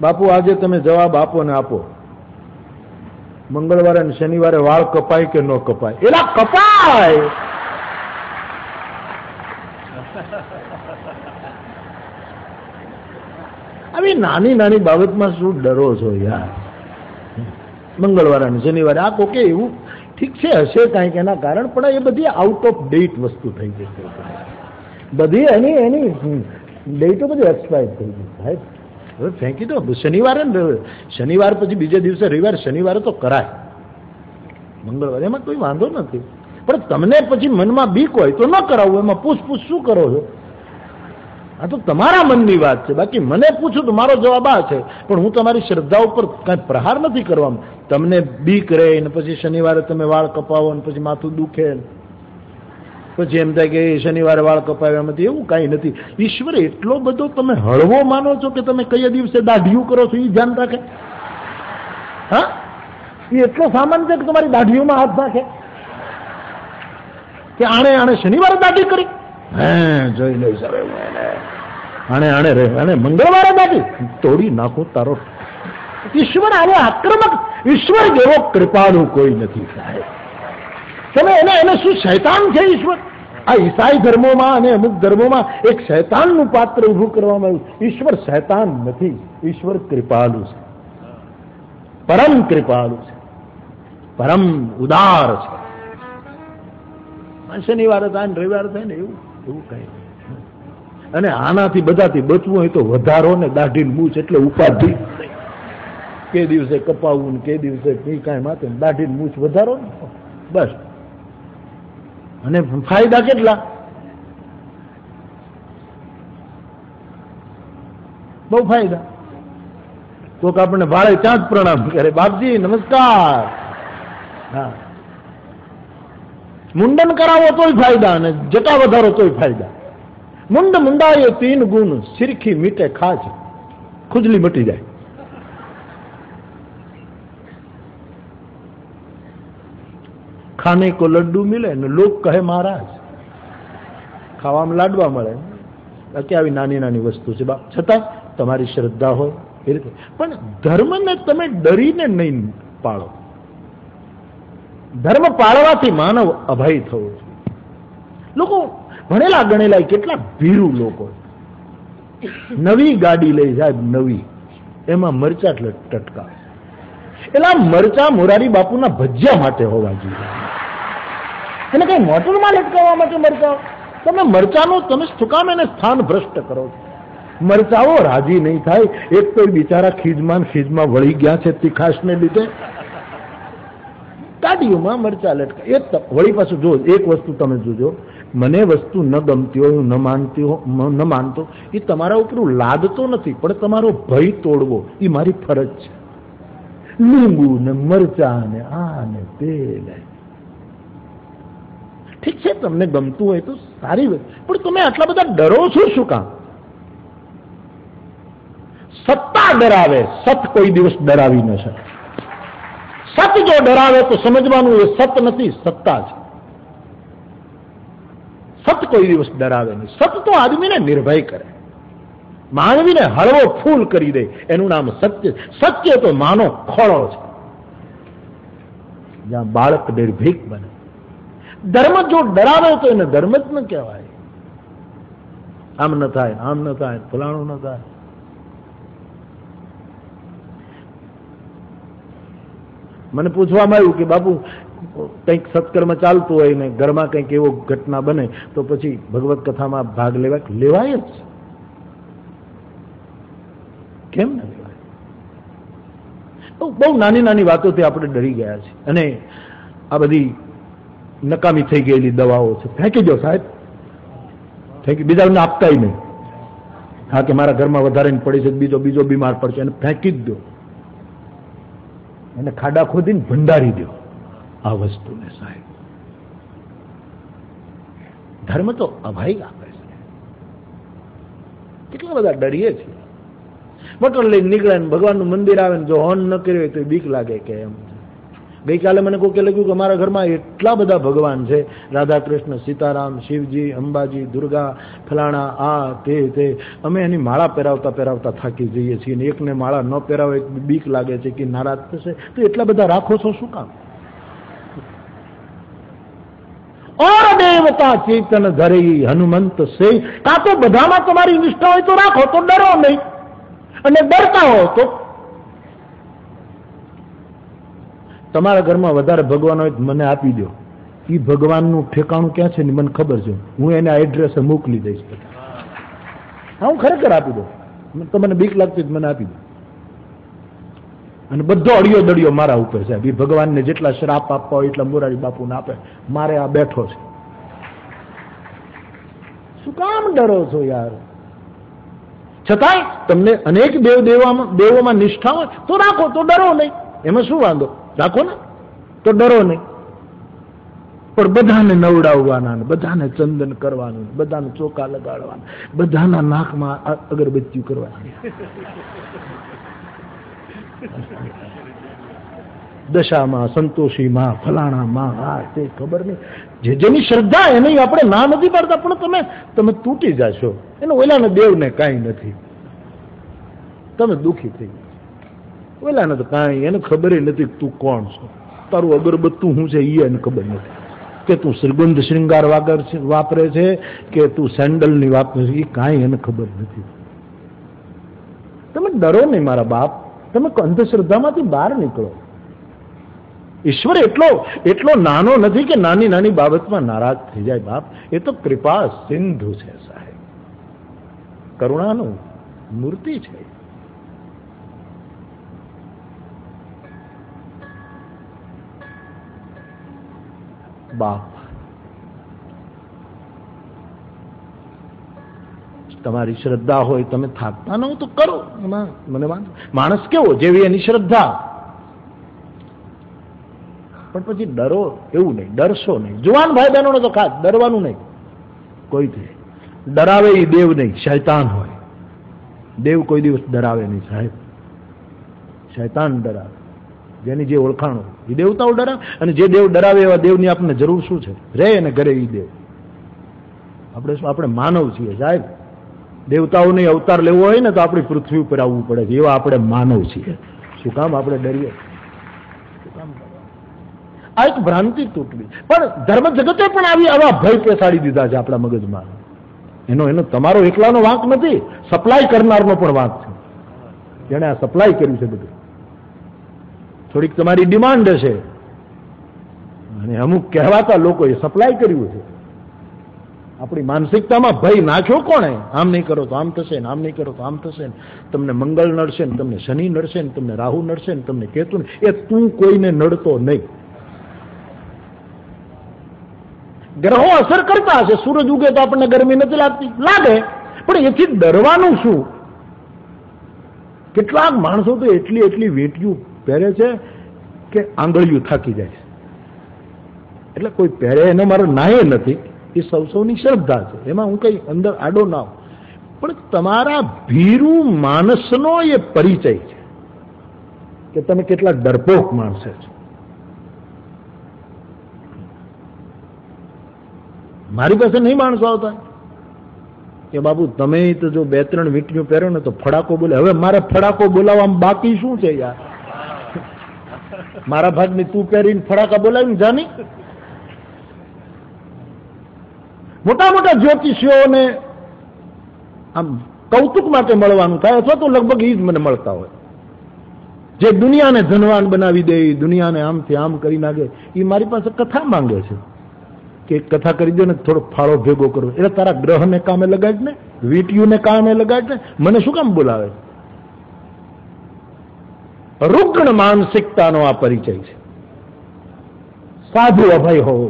બાપુ, આજે તમે જવાબ આપો ને આપો. મંગળવારે અને શનિવારે વાળ કપાય કે ન કપાય? એલા કપાય! આવી નાની નાની બાબતમાં શું ડરો છો યાર? મંગળવારે અને શનિવારે આ કોકે એવું ઠીક છે, હશે કાંઈક એના કારણ, પણ એ બધી આઉટ ઓફ ડેટ વસ્તુ થઈ ગઈ બધી એની એની ડેટો બધી એક્સપાયર થઈ ગઈ સાહેબ હવે ફેંકી દો શનિવારે ને શનિવાર પછી બીજે દિવસે રવિવાર, શનિવારે તો કરાય. મંગળવારે. એમાં કોઈ વાંધો નથી. પણ તમને પછી મનમાં બીક હોય તો ન કરાવવું એમાં પૂછપૂછ શું કરો છો? આ તો તમારા મનની વાત છે. બાકી મને પૂછું તો મારો જવાબ આ છે. પણ હું તમારી શ્રદ્ધા ઉપર કાંઈ પ્રહાર નથી કરવામાં. તમને બીક રહે ને પછી શનિવારે તમે વાળ કપાવો ને પછી માથું દુખે પછી એમ થાય કે શનિવારે વાળ કપાવ્યા નથી એવું કાંઈ નથી. ઈશ્વર એટલો બધો તમે હળવો માનો છો કે તમે કયા દિવસે દાઢિયું કરો છો એ ધ્યાન રાખે? હા? એ એટલો સામાન છે કે તમારી દાઢીઓમાં હાથ નાખે. કે આણે આણે શનિવારે દાઢી કરી. હે, જોઈ લઈ સાહેબ આણે આણે રહે આણે મંગળવારે દાઢી. તોડી નાખો તારો. ઈશ્વર આવો આક્રમક. ઈશ્વર જેવો કૃપાનું કોઈ નથી સાહેબ. તમે એને એને શું શૈતાન છે ઈશ્વર? આ ઈસાઈ ધર્મોમાં અને અમુક ધર્મોમાં એક શૈતાનનું પાત્ર ઊભું કરવામાં આવ્યું. ઈશ્વર શૈતાન નથી, ઈશ્વર કૃપાલુ છે. પરમ કૃપાલુ છે. પરમ ઉદાર છે. શનિવારે થાય ને રવિવારે થાય ને એવું એવું કઈ અને આનાથી બધાથી બચવું હોય તો વધારો ને દાઢી મૂછ એટલે ઉપાધિ. કે દિવસે કપાવવું ને કે દિવસે કઈ માથે દાઢી મૂછ વધારો ને. બસ. અને ફાયદા કેટલા? બહુ ફાયદા. કોક આપણને ભાડે ત્યાં જ પ્રણામ કરે. બાપજી, નમસ્કાર. હા. મુંડન કરાવો તોય ફાયદા અને જટા વધારો તોય ફાયદા. મુંડ મુંડાયો તીન ગુણ સિરખી મીટે ખાજ. ખુજલી મટી જાય. ખાને કો લડ્ડુ મિલે ને લોક કહે મહારાજ. ખાવામાં લાડવા મળે. બાકી આવી નાની નાની વસ્તુ છે. બાપ, છતાં તમારી શ્રદ્ધા હોય એ રીતે. પણ ધર્મને તમે ડરીને નહીં પાળો. ધર્મ પાળવાથી માનવ અભય થવો જોઈએ. લોકો ભણેલા ગણેલા કેટલા ભીરું લોકો. નવી ગાડી લઈ જાય નવી. એમાં મરચા ટટકા. એટલે મરચા મોરારી બાપુના ભજીયા માટે હોવા જોઈએ. એને કઈ મોટરમાં લટકાવવા માટે મરચાઓ તમે મરચાનું તમે સુકામ એને સ્થાન ભ્રષ્ટ કરો છો. મરચાઓ રાજી નહીં થાય. એક તો બિચારા ખીજમાં ખીજમાં વળી ગયા છે તીખાશને લીધે. કાઢીઓમાં મરચા લટકા એ વળી પાછું જો એક વસ્તુ તમે જોજો. મને વસ્તુ ન ગમતી હોય, હું ન માનતી ન માનતો, એ તમારા ઉપર લાદતો નથી, પણ તમારો ભય તોડવો, એ મારી ફરજ છે. લીંબુ ને મરચા ને આ ને તે ને ઠીક છે તમને ગમતું હોય તો સારી પણ તમે આટલા બધા ડરો છો શું કામ સત્તા ડરાવે સત કોઈ દિવસ ડરાવી ન સત જો ડરાવે તો સમજવાનું એ સત નથી સત્તા છે સત કોઈ દિવસ ડરાવે નહીં સત તો આદમીને નિર્ભય કરે માનવીને હળવો ફૂલ કરી દે. એનું નામ સત્ય. સત્ય તો માનો ખોળો છે. જ્યાં બાળક નિર્ભીક બને. ધર્મ જો ડરાવે તો એને ધર્મ જ ન કહેવાય. આમ ન થાય, આમ ન થાય, ફલાણું ન થાય. મને પૂછવામાં આવ્યું કે બાપુ, કંઈક સત્કર્મ ચાલતું હોય ને ઘરમાં કંઈક એવો ઘટના બને, તો પછી ભગવત કથામાં ભાગ લેવા લેવાય જ કેમ નથી બહુ નાની નાની વાતોથી આપણે ડરી ગયા છે અને આ બધી નકામી થઈ ગયેલી દવાઓ છે. ફેંકી દો સાહેબ. ફેંકી બીજાને આપતા નહીં. હા, કે મારા ઘરમાં વધારે પડી છે, બીજો બીજો બીમાર પડશે. એને ફેંકી જ દો. એને ખાડા ખોદીને ભંડારી દો. આ વસ્તુને સાહેબ. ધર્મ તો અભય આપે છે. કેટલા બધા ડરીએ છીએ. મોટર લઈને નીકળે ને ભગવાનનું મંદિર આવે ને જો હોન ન કર્યું હોય તો બીક લાગે કે એમ. ગઈકાલે મને કોકે લખ્યું કે મારા ઘરમાં એટલા બધા ભગવાન છે. રાધા કૃષ્ણ સીતારામ, શિવજી, અંબાજી, દુર્ગા, ફલાણા, આ, તે તે. અમે એની માળા પહેરાવતા પહેરાવતા થાકી જઈએ છીએ ને એકને માળા ન પહેરાવે બીક લાગે છે કે નારાજ થશે. તો એટલા બધા રાખો છો શું કામ? દેવતા ચેતન ધરી હનુમંત સે. કાં તો બધામાં તમારી નિષ્ઠા હોય તો રાખો, તો ડરો નહીં. અને ડરતા હો તો? તમારા ઘરમાં વધારે ભગવાન હોય મને આપી દો. એ ભગવાનનું ઠેકાણું ક્યાં છે ને મને ખબર છે. હું એને એડ્રેસ મોકલી દઈશ હા, હું ખરેખર આપી દઉં. તમને બીક લાગતી મને આપી દો. અને બધો અડિયો દડિયો મારા ઉપર સાહેબ. એ ભગવાનને જેટલા શ્રાપ આપવા હોય એટલા મોરારી બાપુને આપે. મારે આ બેઠો છે. શું કામ ડરો છો યાર? છતાંય તમને અનેક દેવ દેવામાં દેવોમાં નિષ્ઠા હોય, તો રાખો, તો ડરો નહીં. એમાં શું વાંધો? રાખો ને. તો ડરો નહીં. પણ બધાને નવડાવવાના બધાને ચંદન કરવાનું બધાને ચોકા લગાડવાના બધાના નાકમાં અગરબત્તી કરવાની. દશામાં, સંતોષીમાં, ફલાણામાં આ તે ખબર નહીં. જે જેની શ્રદ્ધા એને આપણે ના નથી પાડતા, પણ તમે તમે તૂટી જશો. એને ઓલાને દેવને કાંઈ નથી. તમે દુઃખી થઈ ઓલાને તો કાંઈ, એને ખબર નથી તું કોણ છો. તારું અગરબત્તું શું છે એ એને ખબર નથી. કે તું શ્રીગંધ શ્રીંગાર વાગર વાપરે છે, કે તું સેન્ડલની વાપરે છે એ કાંઈ એને ખબર નથી. તમે ડરો નહીં મારા બાપ. તમે અંધશ્રદ્ધામાંથી બહાર નીકળો. ઈશ્વર એટલો એટલો નાનો નથી કે નાની નાની બાબતમાં નારાજ થઈ જાય બાપ. એ તો કૃપા સિંધુ છે સાહેબ. કરુણાનું મૂર્તિ છે. બાપ. તમારી શ્રદ્ધા હોય, તમે થાકતા ન તો કરો. એમાં મને વાંધો. માણસ કેવો, જેવી એની શ્રદ્ધા. પણ પછી ડરો એવું નહીં, ડરશો નહીં. જુવાન ભાઈ બહેનો તો ખાસ, ડરવાનું નહીં. કોઈથી ડરાવે એ દેવ નહીં, શૈતાન હોય. દેવ કોઈ દિવસ ડરાવે નહીં, સાહેબ. શૈતાન ડરાવે. જેની જે ઓળખાણ હોય એ દેવતાઓ ડરાવે અને જે દેવ ડરાવે એવા દેવની આપણને જરૂર શું છે? રે અને ઘરે એ દેવ. આપણે શું, આપણે માનવ છીએ, સાહેબ. દેવતાઓને અવતાર લેવો હોય ને તો આપણી પૃથ્વી ઉપર આવવું પડે છે. એવા આપણે માનવ છીએ. શું કામ આપણે ડરીએ? આ એક ભ્રાંતિ તૂટવી. પણ ધર્મ જગતે પણ આવી આવા ભય પેસાડી દીધા છે આપણા મગજમાં. એનો એનો તમારો એકલાનો વાંક નથી. સપ્લાય કરનારનો પણ વાંક છે. જેણે આ સપ્લાય કર્યું છે બધું. થોડીક તમારી ડિમાન્ડ હશે અને અમુક કહેવાતા લોકોએ સપ્લાય કર્યું છે. આપણી માનસિકતામાં ભય નાખ્યો કોણે? આમ નહીં કરો તો આમ થશે ને, આમ નહીં કરો તો આમ થશે ને. તમને મંગળ નડશે ને, તમને શનિ નડશે ને, તમને રાહુ નડશે ને, તમને કેતુ એ તું કોઈને નડતો નહીં. ગ્રહો અસર કરતા હશે. સૂરજ ઉગે તો આપણને ગરમી નથી લાગતી. લાગે. પણ એથી ડરવાનું શું? કેટલાક માણસો તો એટલી એટલી વેટિયું પહેરે છે કે આંગળીયું થાકી જાય છે. એટલે કોઈ પહેરે એને મારો નાય નથી. એ સૌ સૌની શ્રદ્ધા છે. એમાં હું કઈ અંદર આડો ના પણ તમારા ભીરું માણસનો એ પરિચય છે કે તમે કેટલા ડરપોક માણસે છો. મારી પાસે નહીં માણસો આવતા? કે બાબુ, તમે તો જો બે ત્રણ વીંટીઓ પહેરો ને તો ફડાકો બોલે. હવે મારે ફડાકો બોલાવવામાં બાકી શું છે યાર? મારા ભાગની તું પહેરીને ફડાકા બોલાવીને જાની મોટા મોટા જ્યોતિષીઓને આમ કૌતુક માટે મળવાનું થાય, અથવા તો લગભગ એ જ મને મળતા હોય. જે દુનિયાને ધનવાન બનાવી દે દુનિયાને આમથી આમ કરી નાખે એ મારી પાસે કથા માંગે છે. કે કથા કરી દો ને થોડો ફાળો ભેગો કરો. એટલે તારા ગ્રહને કામે લગાડ ને વીટીયુને કામે લગાડ ને મને શું કામ બોલાવે? રૂગ્ણ માનસિકતાનો આ પરિચય છે. સાધુ અભય હોવો